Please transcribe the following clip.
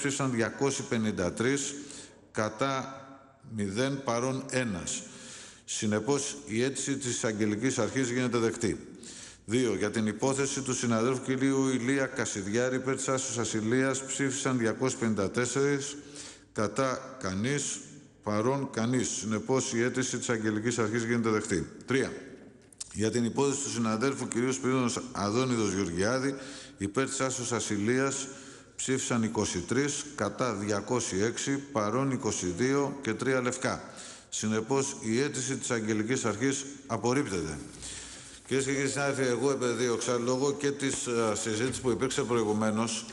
ψήφισαν 253, κατά 0 παρών 1. Συνεπώς η αίτηση της Αγγελικής Αρχής γίνεται δεκτή. 2. Για την υπόθεση του συναδέλφου κυρίου Ηλία Κασιδιάρη υπέρ της άσης ασυλίας ψήφισαν 254, κατά κανείς, παρών κανείς. Συνεπώς η αίτηση της Αγγελικής Αρχής γίνεται δεκτή. 3. Για την υπόθεση του συναδέλφου κυρίου Σπυρίδωνος Αδόνιδος Γεωργιάδη υπέρ της άσης ασυλίας ψήφισαν 23, κατά 206, παρών 22 και 3 λευκά. Συνεπώς η αίτηση της Αγγελικής Αρχής απορρίπτεται. Κυρίες και κύριοι συνάδελφοι, εγώ επεδίωξα λόγω και της συζήτησης που υπήρξε προηγουμένως